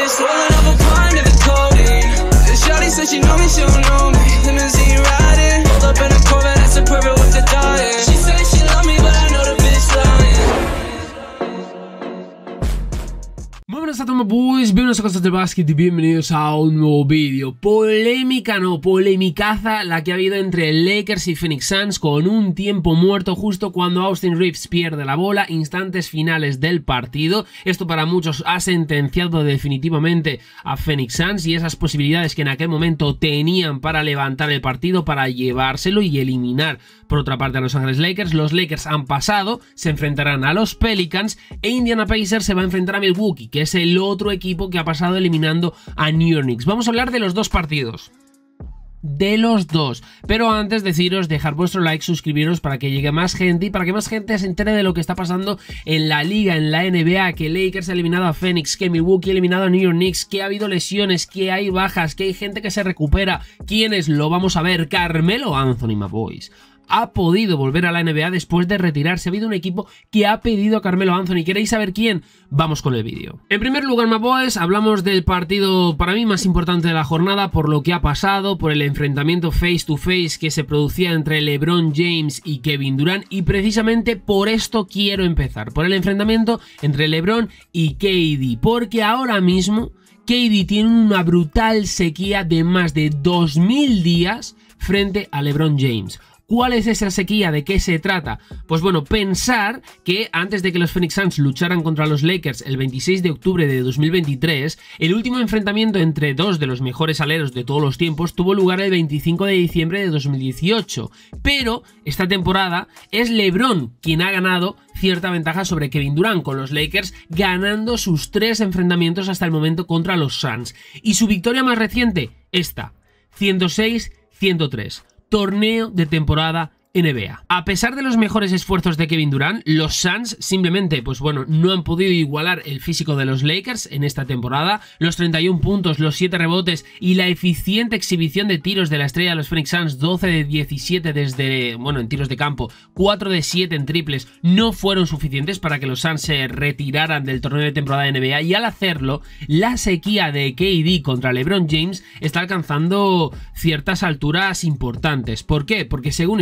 this. Rolling up a pint of codeine. Shawty said she know me, she don't know me. Limousine riding, pulled up in a Corvette, that's a perfect with the dying. She said she love me, but I know the bitch lying. Muy buenas a todos a Cosas del Básquet y bienvenidos a un nuevo vídeo. Polémica no, polemicaza la que ha habido entre Lakers y Phoenix Suns con un tiempo muerto justo cuando Austin Reeves pierde la bola, instantes finales del partido. Esto para muchos ha sentenciado definitivamente a Phoenix Suns y esas posibilidades que en aquel momento tenían para levantar el partido, para llevárselo y eliminar por otra parte a Los Ángeles Lakers. Los Lakers han pasado, se enfrentarán a los Pelicans e Indiana Pacers se va a enfrentar a Milwaukee, que es el otro equipo que ha pasado eliminando a New Knicks. Vamos a hablar de los dos partidos de los dos. Pero antes deciros dejar vuestro like, suscribiros para que llegue más gente y para que más gente se entere de lo que está pasando en la liga, en la NBA, que Lakers ha eliminado a Phoenix, que Milwaukee ha eliminado a New York Knicks, que ha habido lesiones, que hay bajas, que hay gente que se recupera. ¿Quiénes lo vamos a ver? Carmelo Anthony, my boys ha podido volver a la NBA después de retirarse. Ha habido un equipo que ha pedido a Carmelo Anthony. ¿Queréis saber quién? Vamos con el vídeo. En primer lugar, my boys, hablamos del partido para mí más importante de la jornada por lo que ha pasado, por el enfrentamiento face to face que se producía entre LeBron James y Kevin Durant y precisamente por esto quiero empezar, por el enfrentamiento entre LeBron y KD, porque ahora mismo KD tiene una brutal sequía de más de 2000 días frente a LeBron James. ¿Cuál es esa sequía? ¿De qué se trata? Pues bueno, pensar que antes de que los Phoenix Suns lucharan contra los Lakers el 26 de octubre de 2023, el último enfrentamiento entre dos de los mejores aleros de todos los tiempos tuvo lugar el 25 de diciembre de 2018. Pero esta temporada es LeBron quien ha ganado cierta ventaja sobre Kevin Durant, con los Lakers ganando sus tres enfrentamientos hasta el momento contra los Suns. Y su victoria más reciente, esta, 106-103 torneo de temporada NBA. A pesar de los mejores esfuerzos de Kevin Durant, los Suns simplemente, pues bueno, no han podido igualar el físico de los Lakers en esta temporada. Los 31 puntos, los 7 rebotes y la eficiente exhibición de tiros de la estrella de los Phoenix Suns, 12 de 17 desde, bueno, en tiros de campo, 4 de 7 en triples, no fueron suficientes para que los Suns se retiraran del torneo de temporada de NBA y al hacerlo, la sequía de KD contra LeBron James está alcanzando ciertas alturas importantes. ¿Por qué? Porque según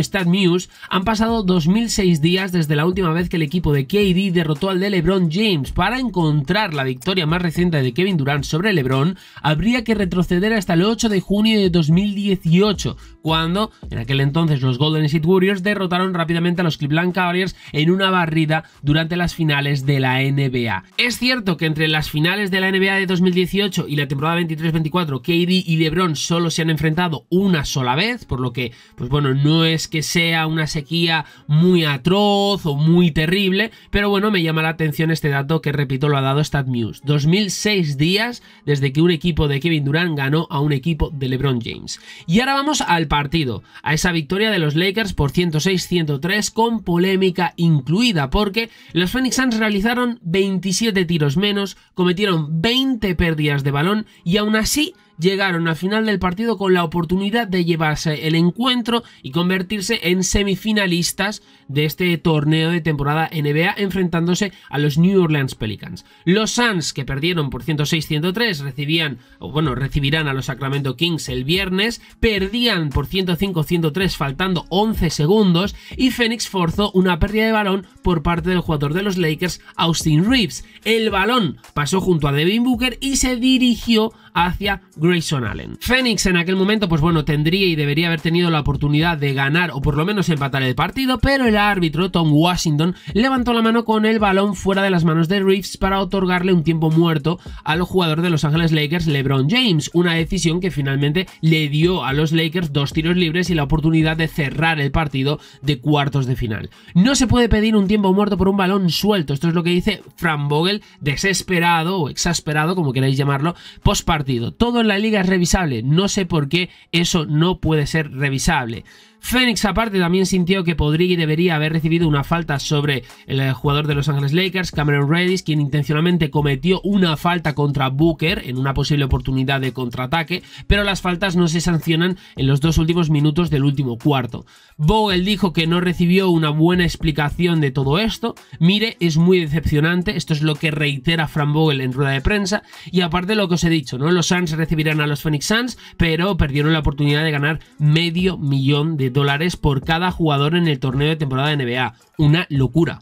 Han pasado 2006 días desde la última vez que el equipo de KD derrotó al de LeBron James. Para encontrar la victoria más reciente de Kevin Durant sobre LeBron, habría que retroceder hasta el 8 de junio de 2018, cuando en aquel entonces los Golden State Warriors derrotaron rápidamente a los Cleveland Cavaliers en una barrida durante las finales de la NBA. Es cierto que entre las finales de la NBA de 2018 y la temporada 23-24, KD y LeBron solo se han enfrentado una sola vez, por lo que, pues bueno, no es que sea una sequía muy atroz o muy terrible, pero bueno, me llama la atención este dato que repito lo ha dado StatMuse. 2006 días desde que un equipo de Kevin Durant ganó a un equipo de LeBron James. Y ahora vamos al partido, a esa victoria de los Lakers por 106-103 con polémica incluida, porque los Phoenix Suns realizaron 27 tiros menos, cometieron 20 pérdidas de balón y aún así llegaron al final del partido con la oportunidad de llevarse el encuentro y convertirse en semifinalistas de este torneo de temporada NBA enfrentándose a los New Orleans Pelicans. Los Suns, que perdieron por 106-103, recibían, o bueno, recibirán a los Sacramento Kings el viernes, perdían por 105-103 faltando 11 segundos y Phoenix forzó una pérdida de balón por parte del jugador de los Lakers, Austin Reeves. El balón pasó junto a Devin Booker y se dirigió hacia Grayson Allen. Phoenix en aquel momento, pues bueno, tendría y debería haber tenido la oportunidad de ganar o por lo menos empatar el partido, pero el árbitro Tom Washington levantó la mano con el balón fuera de las manos de Reeves para otorgarle un tiempo muerto al jugador de Los Ángeles Lakers, LeBron James, una decisión que finalmente le dio a los Lakers dos tiros libres y la oportunidad de cerrar el partido de cuartos de final. No se puede pedir un tiempo muerto por un balón suelto, esto es lo que dice Fran Vogel, desesperado o exasperado, como queráis llamarlo, post partido. Todo en la liga es revisable. No sé por qué eso no puede ser revisable. Phoenix aparte también sintió que podría y debería haber recibido una falta sobre el eh, jugador de Los Ángeles Lakers, Cameron Reddish, quien intencionalmente cometió una falta contra Booker en una posible oportunidad de contraataque, pero las faltas no se sancionan en los dos últimos minutos del último cuarto. Vogel dijo que no recibió una buena explicación de todo esto. Mire, es muy decepcionante, esto es lo que reitera Fran Vogel en rueda de prensa, y aparte lo que os he dicho, ¿no? Los Suns recibirán a los Phoenix Suns, pero perdieron la oportunidad de ganar medio millón de dólares por cada jugador en el torneo de temporada de NBA. Una locura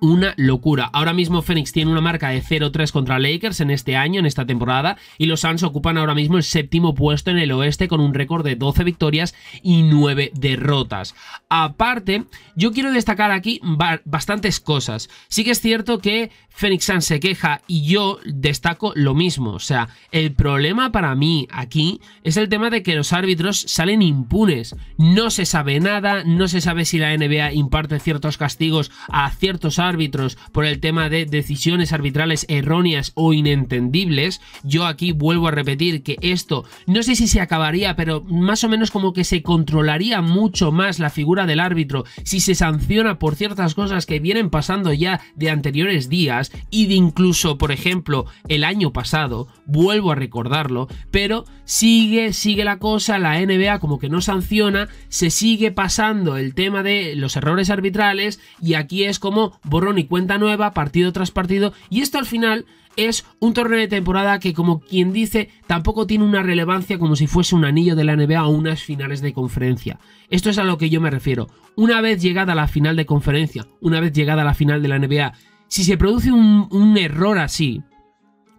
una locura. Ahora mismo Phoenix tiene una marca de 0-3 contra Lakers en este año, en esta temporada, y los Suns ocupan ahora mismo el séptimo puesto en el oeste con un récord de 12 victorias y 9 derrotas. Aparte, yo quiero destacar aquí bastantes cosas. Sí que es cierto que Phoenix Suns se queja y yo destaco lo mismo. O sea, el problema para mí aquí es el tema de que los árbitros salen impunes. No se sabe nada, no se sabe si la NBA imparte ciertos castigos a ciertos árbitros árbitros por el tema de decisiones arbitrales erróneas o inentendibles, yo aquí vuelvo a repetir que esto no sé si se acabaría, pero más o menos como que se controlaría mucho más la figura del árbitro si se sanciona por ciertas cosas que vienen pasando ya de anteriores días y de incluso, por ejemplo, el año pasado, vuelvo a recordarlo, pero sigue, sigue la cosa, la NBA como que no sanciona, se sigue pasando el tema de los errores arbitrales y aquí es como borrón y cuenta nueva, partido tras partido, y esto al final es un torneo de temporada que, como quien dice, tampoco tiene una relevancia como si fuese un anillo de la NBA o unas finales de conferencia. Esto es a lo que yo me refiero. Una vez llegada la final de conferencia, una vez llegada la final de la NBA, si se produce un, un error así,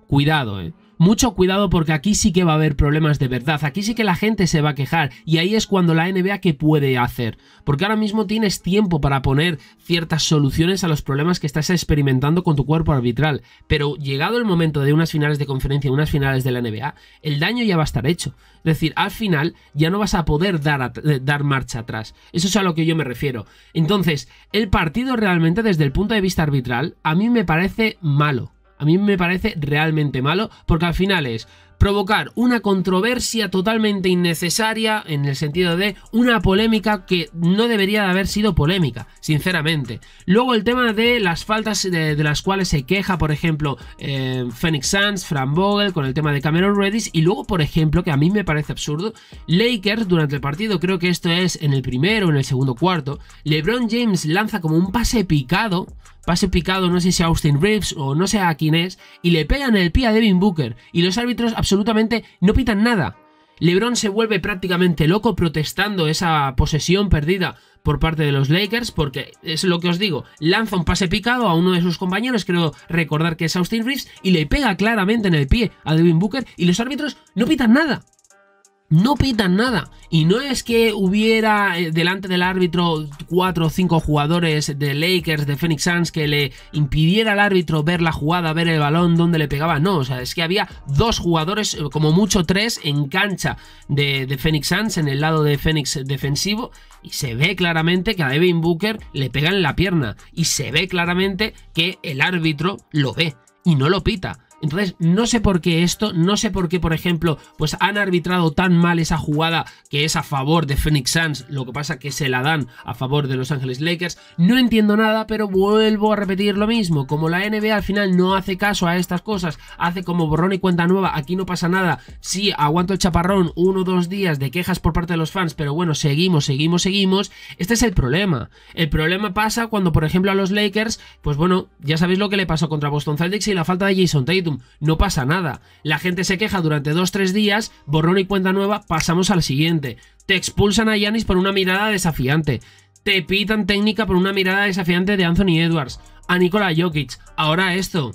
cuidado, eh mucho cuidado porque aquí sí que va a haber problemas de verdad, aquí sí que la gente se va a quejar y ahí es cuando la NBA que puede hacer, porque ahora mismo tienes tiempo para poner ciertas soluciones a los problemas que estás experimentando con tu cuerpo arbitral, pero llegado el momento de unas finales de conferencia, unas finales de la NBA, el daño ya va a estar hecho. Es decir, al final ya no vas a poder dar, eh, dar marcha atrás. Eso es a lo que yo me refiero. Entonces, el partido realmente desde el punto de vista arbitral a mí me parece malo a mí me parece realmente malo porque al final es provocar una controversia totalmente innecesaria en el sentido de una polémica que no debería de haber sido polémica, sinceramente. Luego el tema de las faltas de, las cuales se queja, por ejemplo, eh, Phoenix Suns, Fran Vogel, con el tema de Cameron Reddish, y luego, por ejemplo, que a mí me parece absurdo, Lakers durante el partido, creo que esto es en el primero o en el segundo cuarto, LeBron James lanza como un pase picado pase picado, no sé si a Austin Reeves o no sé a quién es, y le pegan el pie a Devin Booker, y los árbitros absolutamente no pitan nada. LeBron se vuelve prácticamente loco protestando esa posesión perdida por parte de los Lakers, porque es lo que os digo, lanza un pase picado a uno de sus compañeros, creo recordar que es Austin Reeves, y le pega claramente en el pie a Devin Booker, y los árbitros no pitan nada no pitan nada. Y no es que hubiera eh, delante del árbitro cuatro o cinco jugadores de Lakers, de Phoenix Suns, que le impidiera al árbitro ver la jugada, ver el balón, donde le pegaba. No, o sea, es que había dos jugadores, eh, como mucho tres, en cancha de, Phoenix Suns, en el lado de Phoenix defensivo. Y se ve claramente que a Devin Booker le pegan en la pierna. Y se ve claramente que el árbitro lo ve y no lo pita. Entonces, no sé por qué esto, no sé por qué, por ejemplo, pues han arbitrado tan mal esa jugada que es a favor de Phoenix Suns, lo que pasa que se la dan a favor de Los Ángeles Lakers. No entiendo nada, pero vuelvo a repetir lo mismo. Como la NBA al final no hace caso a estas cosas, hace como borrón y cuenta nueva, aquí no pasa nada. Sí, aguanto el chaparrón uno o dos días de quejas por parte de los fans, pero bueno, seguimos, seguimos, seguimos. Este es el problema. El problema pasa cuando, por ejemplo, a los Lakers, pues bueno, ya sabéis lo que le pasó contra Boston Celtics y la falta de Jason Tatum no pasa nada. La gente se queja durante 2-3 días, borrón y cuenta nueva, pasamos al siguiente. Te expulsan a Yanis por una mirada desafiante. Te pitan técnica por una mirada desafiante de Anthony Edwards. A Nikola Jokic. Ahora esto.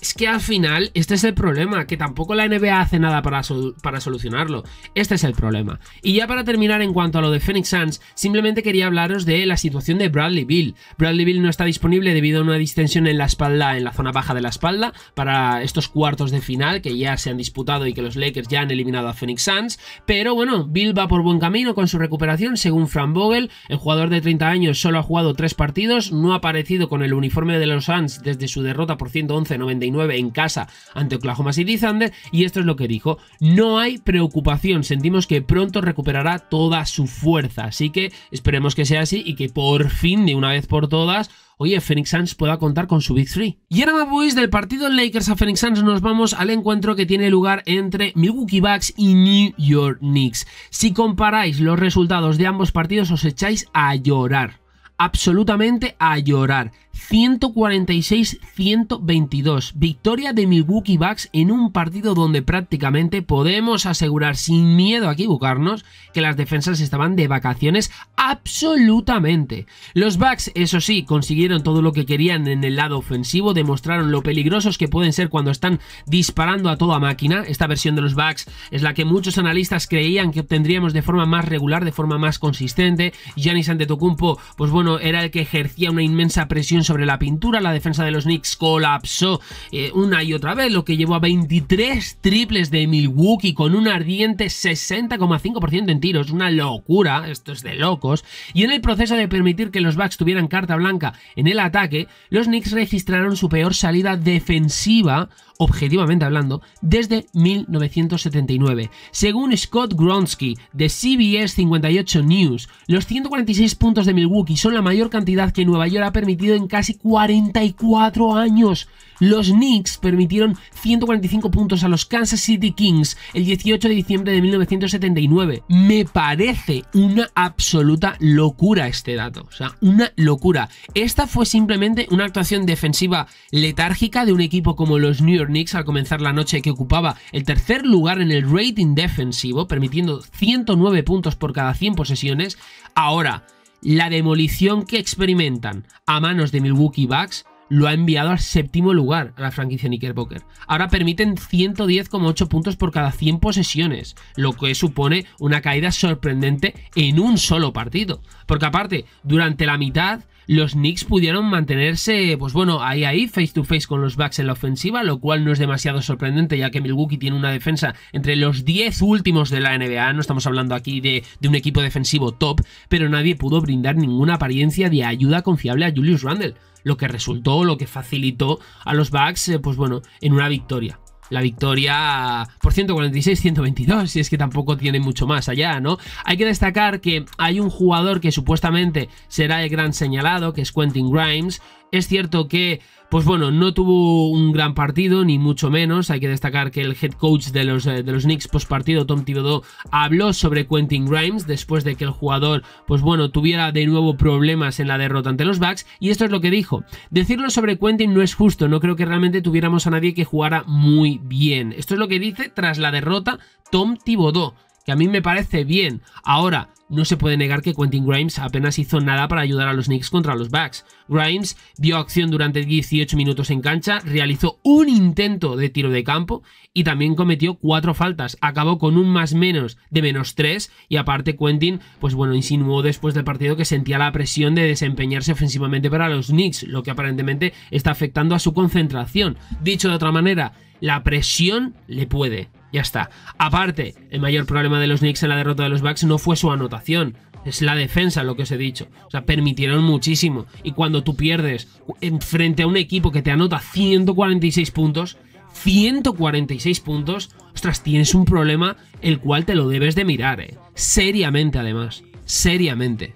Es que al final, este es el problema, que tampoco la NBA hace nada para, para, solucionarlo. Este es el problema. Y ya para terminar en cuanto a lo de Phoenix Suns, simplemente quería hablaros de la situación de Bradley Bill. Bradley Bill no está disponible debido a una distensión en la espalda, en la zona baja de la espalda, para estos cuartos de final que ya se han disputado y que los Lakers ya han eliminado a Phoenix Suns. Pero bueno, Bill va por buen camino con su recuperación, según Fran Vogel. El jugador de 30 años solo ha jugado 3 partidos, no ha aparecido con el uniforme de los Suns desde su derrota por 111-99 79 en casa ante Oklahoma City Thunder y esto es lo que dijo, no hay preocupación, sentimos que pronto recuperará toda su fuerza, así que esperemos que sea así y que por fin de una vez por todas oye, Phoenix Suns pueda contar con su Big 3. Y ahora, boys, del partido Lakers a Phoenix Suns nos vamos al encuentro que tiene lugar entre Milwaukee Bucks y New York Knicks. Si comparáis los resultados de ambos partidos os echáis a llorar absolutamente a llorar. 146-122. Victoria de Milwaukee Bucks en un partido donde prácticamente podemos asegurar sin miedo a equivocarnos que las defensas estaban de vacaciones absolutamente. Los Bucks, eso sí, consiguieron todo lo que querían en el lado ofensivo, demostraron lo peligrosos que pueden ser cuando están disparando a toda máquina. Esta versión de los Bucks es la que muchos analistas creían que obtendríamos de forma más regular, de forma más consistente. Giannis Antetokounmpo, pues bueno, era el que ejercía una inmensa sobre la pintura. La defensa de los Knicks colapsó eh, una y otra vez, lo que llevó a 23 triples de Milwaukee con un ardiente 60,5% en tiros. Una locura, esto es de locos. Y en el proceso de permitir que los Bucks tuvieran carta blanca en el ataque, los Knicks registraron su peor salida defensiva objetivamente hablando, desde 1979. Según Scott Gronsky de CBS 58 News, los 146 puntos de Milwaukee son la mayor cantidad que Nueva York ha permitido en casi 44 años. Los Knicks permitieron 145 puntos a los Kansas City Kings el 18 de diciembre de 1979. Me parece una absoluta locura este dato. O sea, una locura. Esta fue simplemente una actuación defensiva letárgica de un equipo como los New York Knicks al comenzar la noche que ocupaba el tercer lugar en el rating defensivo, permitiendo 109 puntos por cada 100 posesiones. Ahora, la demolición que experimentan a manos de Milwaukee Bucks lo ha enviado al séptimo lugar a la franquicia Knickerbocker. Ahora permiten 110,8 puntos por cada 100 posesiones, lo que supone una caída sorprendente en un solo partido. Porque aparte, durante la mitad los Knicks pudieron mantenerse, pues bueno, ahí ahí, face to face con los Bucks en la ofensiva, lo cual no es demasiado sorprendente, ya que Milwaukee tiene una defensa entre los 10 últimos de la NBA, no estamos hablando aquí de, un equipo defensivo top, pero nadie pudo brindar ninguna apariencia de ayuda confiable a Julius Randle lo que resultó, lo que facilitó a los Bucks, eh, pues bueno, en una victoria. La victoria por 146-122, si es que tampoco tiene mucho más allá, ¿no? Hay que destacar que hay un jugador que supuestamente será el gran señalado, que es Quentin Grimes. Es cierto que pues bueno, no tuvo un gran partido, ni mucho menos. Hay que destacar que el head coach de los, eh, de los Knicks post partido, Tom Thibodeau, habló sobre Quentin Grimes después de que el jugador, pues bueno, tuviera de nuevo problemas en la derrota ante los Bucks. Y esto es lo que dijo. Decirlo sobre Quentin no es justo. No creo que realmente tuviéramos a nadie que jugara muy bien. Esto es lo que dice tras la derrota Tom Thibodeau que a mí me parece bien. Ahora, no se puede negar que Quentin Grimes apenas hizo nada para ayudar a los Knicks contra los Bucks. Grimes dio acción durante 18 minutos en cancha, realizó un intento de tiro de campo y también cometió cuatro faltas. Acabó con un más menos de menos 3 y aparte Quentin, pues bueno, insinuó después del partido que sentía la presión de desempeñarse ofensivamente para los Knicks, lo que aparentemente está afectando a su concentración. Dicho de otra manera, la presión le puede. Ya está. Aparte, el mayor problema de los Knicks en la derrota de los Bucks no fue su anotación. Es la defensa lo que os he dicho. O sea, permitieron muchísimo. Y cuando tú pierdes frente a un equipo que te anota 146 puntos, 146 puntos, ostras, tienes un problema el cual te lo debes de mirar, ¿eh? Seriamente además. Seriamente.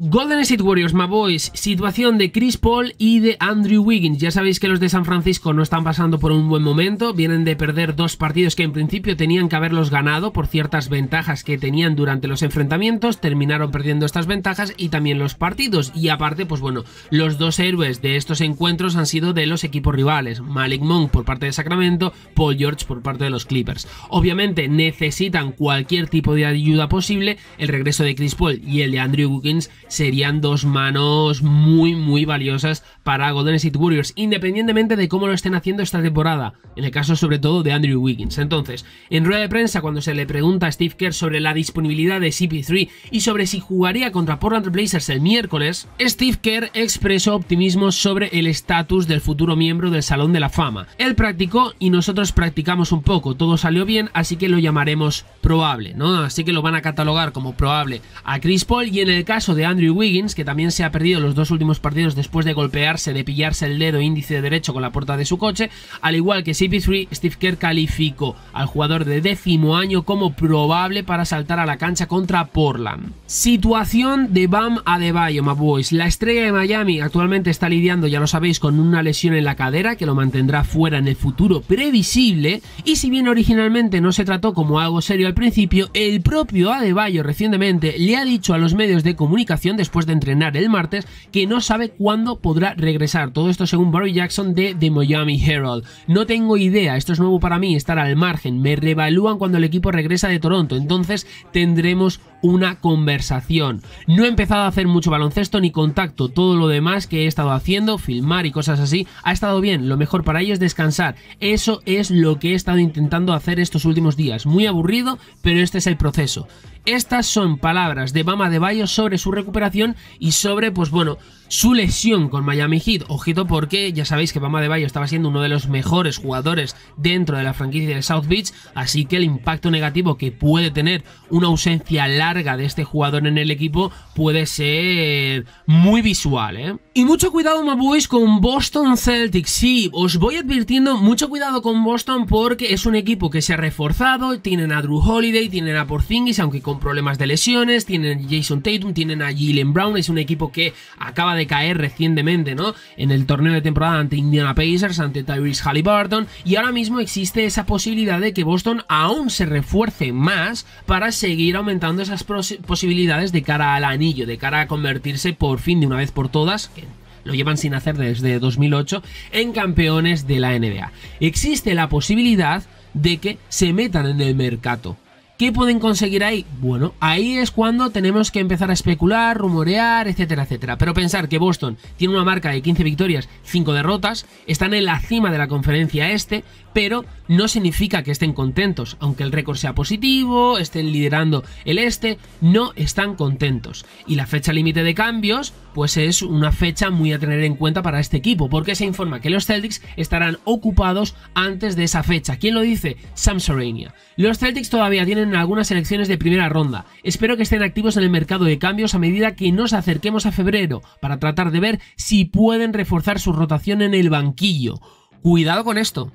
Golden State Warriors, my boys, situación de Chris Paul y de Andrew Wiggins. Ya sabéis que los de San Francisco no están pasando por un buen momento, vienen de perder dos partidos que en principio tenían que haberlos ganado por ciertas ventajas que tenían durante los enfrentamientos, terminaron perdiendo estas ventajas y también los partidos. Y aparte, pues bueno, los dos héroes de estos encuentros han sido de los equipos rivales, Malik Monk por parte de Sacramento, Paul George por parte de los Clippers. Obviamente necesitan cualquier tipo de ayuda posible, el regreso de Chris Paul y el de Andrew Wiggins serían dos manos muy, muy valiosas para Golden State Warriors, independientemente de cómo lo estén haciendo esta temporada, en el caso sobre todo de Andrew Wiggins. Entonces, en rueda de prensa, cuando se le pregunta a Steve Kerr sobre la disponibilidad de CP3 y sobre si jugaría contra Portland Blazers el miércoles, Steve Kerr expresó optimismo sobre el estatus del futuro miembro del Salón de la Fama. Él practicó y nosotros practicamos un poco, todo salió bien, así que lo llamaremos probable, ¿no? Así que lo van a catalogar como probable a Chris Paul y en el caso de Andrew Andrew Wiggins, que también se ha perdido los dos últimos partidos después de golpearse, de pillarse el dedo índice derecho con la puerta de su coche, al igual que CP3, Steve Kerr calificó al jugador de décimo año como probable para saltar a la cancha contra Portland. Situación de Bam Adebayo, my boys. La estrella de Miami actualmente está lidiando, ya lo sabéis, con una lesión en la cadera que lo mantendrá fuera en el futuro previsible. Y si bien originalmente no se trató como algo serio al principio, el propio Adebayo recientemente le ha dicho a los medios de comunicación después de entrenar el martes que no sabe cuándo podrá regresar. Todo esto según Barry Jackson de The Miami Herald. No tengo idea, esto es nuevo para mí, estar al margen. Me reevalúan cuando el equipo regresa de Toronto, entonces tendremos una conversación. No he empezado a hacer mucho baloncesto ni contacto, todo lo demás que he estado haciendo, filmar y cosas así, ha estado bien. Lo mejor para ello es descansar. Eso es lo que he estado intentando hacer estos últimos días. Muy aburrido, pero este es el proceso. Estas son palabras de Bama de Bayo sobre su recuperación y sobre, pues bueno, su lesión con Miami Heat. Ojito porque ya sabéis que Bama de Bayo estaba siendo uno de los mejores jugadores dentro de la franquicia de South Beach, así que el impacto negativo que puede tener una ausencia larga de este jugador en el equipo puede ser muy visual, ¿eh? Y mucho cuidado, my boys, con Boston Celtics. Sí, os voy advirtiendo mucho cuidado con Boston porque es un equipo que se ha reforzado, tienen a Drew Holiday, tienen a Porzingis, aunque con problemas de lesiones, tienen a Jason Tatum, tienen a Jalen Brown, es un equipo que acaba de caer recientemente, ¿no? En el torneo de temporada ante Indiana Pacers, ante Tyrese Halliburton, y ahora mismo existe esa posibilidad de que Boston aún se refuerce más para seguir aumentando esas posibilidades de cara al anillo, de cara a convertirse por fin de una vez por todas, que lo llevan sin hacer desde 2008, en campeones de la NBA. Existe la posibilidad de que se metan en el mercado ¿Qué pueden conseguir ahí? Bueno, ahí es cuando tenemos que empezar a especular, rumorear, etcétera, etcétera. Pero pensar que Boston tiene una marca de 15 victorias, 5 derrotas, están en la cima de la conferencia este, pero no significa que estén contentos. Aunque el récord sea positivo, estén liderando el este, no están contentos. Y la fecha límite de cambios, pues es una fecha muy a tener en cuenta para este equipo, porque se informa que los Celtics estarán ocupados antes de esa fecha. ¿Quién lo dice? Sam Sorania. Los Celtics todavía tienen algunas selecciones de primera ronda. Espero que estén activos en el mercado de cambios a medida que nos acerquemos a febrero, para tratar de ver si pueden reforzar su rotación en el banquillo. Cuidado con esto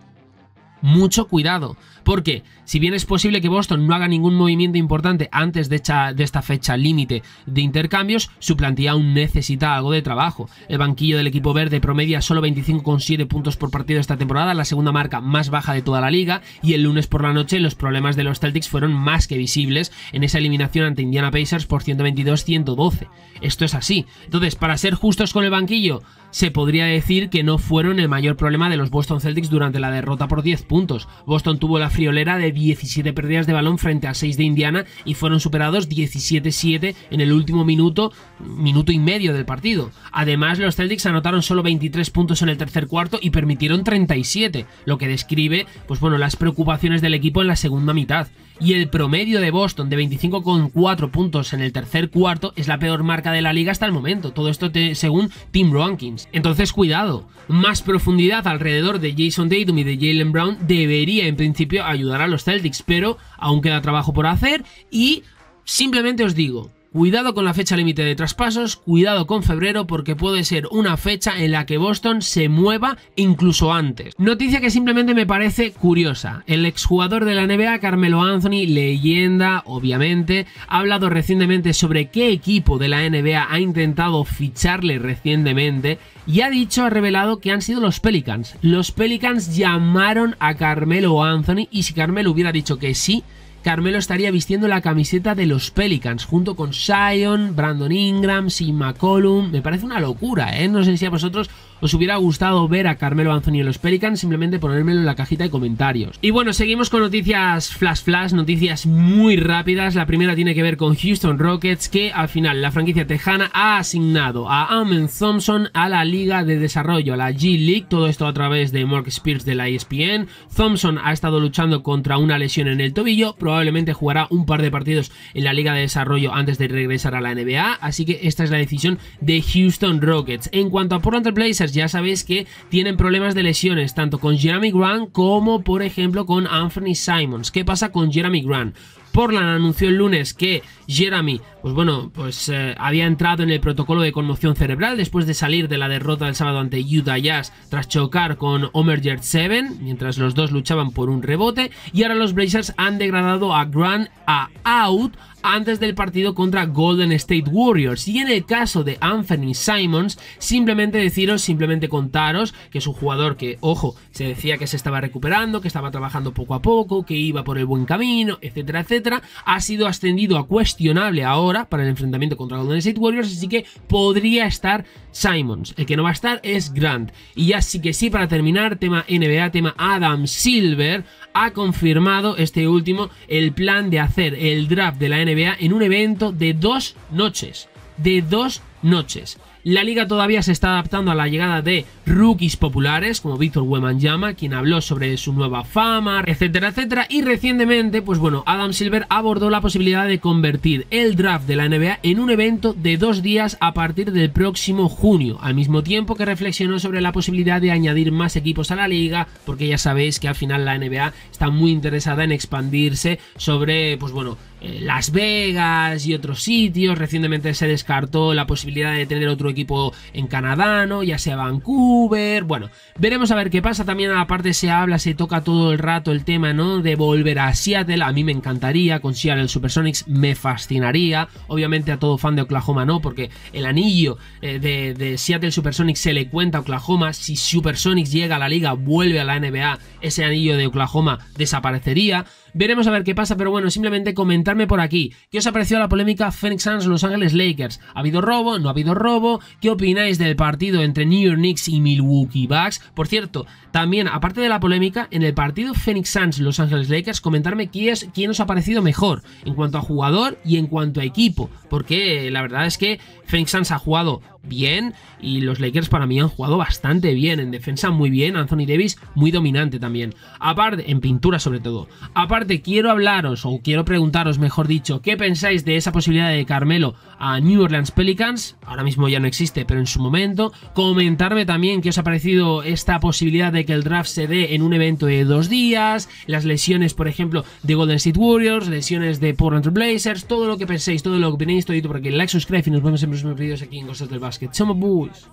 mucho cuidado, porque si bien es posible que Boston no haga ningún movimiento importante antes de, esta fecha límite de intercambios, su plantilla aún necesita algo de trabajo. El banquillo del equipo verde promedia solo 25,7 puntos por partido esta temporada, la segunda marca más baja de toda la liga, y el lunes por la noche los problemas de los Celtics fueron más que visibles en esa eliminación ante Indiana Pacers por 122-112. Esto es así. Entonces, para ser justos con el banquillo, se podría decir que no fueron el mayor problema de los Boston Celtics durante la derrota por 10 puntos. Boston tuvo la friolera de 17 pérdidas de balón frente a 6 de Indiana y fueron superados 17-7 en el último minuto, minuto y medio del partido. Además, los Celtics anotaron solo 23 puntos en el tercer cuarto y permitieron 37, lo que describe, pues bueno, las preocupaciones del equipo en la segunda mitad y el promedio de Boston de 25,4 puntos en el tercer cuarto es la peor marca de la liga hasta el momento. Todo esto según Team Rankings. Entonces, cuidado. Más profundidad alrededor de Jason Tatum y de Jalen Brown debería en principio ayudar a los Celtics, pero aún queda trabajo por hacer y simplemente os digo, Cuidado con la fecha límite de traspasos, cuidado con febrero porque puede ser una fecha en la que Boston se mueva incluso antes. Noticia que simplemente me parece curiosa. El exjugador de la NBA, Carmelo Anthony, leyenda, obviamente, ha hablado recientemente sobre qué equipo de la NBA ha intentado ficharle recientemente y ha dicho, ha revelado que han sido los Pelicans. Los Pelicans llamaron a Carmelo Anthony y si Carmelo hubiera dicho que sí, Carmelo estaría vistiendo la camiseta de los Pelicans junto con Zion, Brandon Ingram, Sim McCollum. Me parece una locura, ¿eh? No sé si a vosotros os hubiera gustado ver a Carmelo Anthony en los Pelicans, simplemente ponérmelo en la cajita de comentarios. Y bueno, seguimos con noticias flash flash, noticias muy rápidas. La primera tiene que ver con Houston Rockets, que al final la franquicia tejana ha asignado a Amen Thompson a la Liga de Desarrollo, a la G League, todo esto a través de Mark Spears de la ESPN. Thompson ha estado luchando contra una lesión en el tobillo, probablemente jugará un par de partidos en la Liga de Desarrollo antes de regresar a la NBA, así que esta es la decisión de Houston Rockets. En cuanto a Portland Blazers, ya sabéis que tienen problemas de lesiones, tanto con Jeremy Grant como, por ejemplo, con Anthony Simons. ¿Qué pasa con Jeremy Grant? Portland anunció el lunes que Jeremy, pues bueno, pues eh, había entrado en el protocolo de conmoción cerebral después de salir de la derrota del sábado ante Utah Jazz tras chocar con Omer 7, mientras los dos luchaban por un rebote, y ahora los Blazers han degradado a Grant a out antes del partido contra Golden State Warriors. Y en el caso de Anthony Simons, simplemente deciros, simplemente contaros que es un jugador que, ojo, se decía que se estaba recuperando, que estaba trabajando poco a poco, que iba por el buen camino, etcétera, etcétera, ha sido ascendido a cuestionable ahora para el enfrentamiento contra Golden State Warriors, así que podría estar Simons. El que no va a estar es Grant. Y ya sí que sí, para terminar, tema NBA, tema Adam Silver, ha confirmado este último el plan de hacer el draft de la NBA en un evento de dos noches. De dos noches. La liga todavía se está adaptando a la llegada de rookies populares como Víctor Wembanyama, quien habló sobre su nueva fama, etcétera, etcétera. Y recientemente, pues bueno, Adam Silver abordó la posibilidad de convertir el draft de la NBA en un evento de dos días a partir del próximo junio, al mismo tiempo que reflexionó sobre la posibilidad de añadir más equipos a la liga, porque ya sabéis que al final la NBA está muy interesada en expandirse sobre, pues bueno, eh, Las Vegas y otros sitios. Recientemente se descartó la posibilidad de tener otro equipo en Canadá, ¿no? Ya sea Vancouver. Bueno, veremos a ver qué pasa. También aparte se habla, se toca todo el rato el tema, ¿no? De volver a Seattle. A mí me encantaría. Con Seattle Supersonics me fascinaría. Obviamente a todo fan de Oklahoma no, porque el anillo eh, de, de Seattle Supersonics se le cuenta a Oklahoma. Si Supersonics llega a la liga, vuelve a la NBA, ese anillo de Oklahoma desaparecería. Veremos a ver qué pasa, pero bueno, simplemente comentarme por aquí. ¿Qué os ha parecido la polémica Phoenix Suns Los Ángeles Lakers? ¿Ha habido robo? ¿No ha habido robo? ¿Qué opináis del partido entre New York Knicks y Milwaukee Bucks? Por cierto, también, aparte de la polémica, en el partido Phoenix Suns Los Ángeles Lakers, comentarme quién, es, quién os ha parecido mejor en cuanto a jugador y en cuanto a equipo, porque la verdad es que Phoenix Suns ha jugado bien y los Lakers para mí han jugado bastante bien, en defensa muy bien, Anthony Davis muy dominante también, aparte, en pintura sobre todo. Aparte, quiero hablaros o quiero preguntaros, mejor dicho, ¿qué pensáis de esa posibilidad de Carmelo a New Orleans Pelicans? Ahora mismo ya no existe, pero en su momento, comentarme también qué os ha parecido esta posibilidad de que el draft se dé en un evento de dos días, las lesiones, por ejemplo, de Golden State Warriors, lesiones de Portland Blazers, todo lo que penséis, todo lo que opinéis, todo por aquí, like, subscribe y nos vemos en próximos vídeos aquí en Cosas del Basket. Somos boys.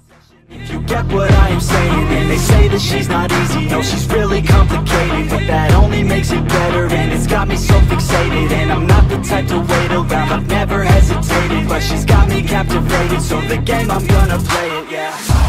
If you get what I am saying And they say that she's not easy. No, she's really complicated But that only makes it better And it's got me so fixated. And I'm not the type to wait around I've never hesitated But she's got me captivated So the game, I'm gonna play it, yeah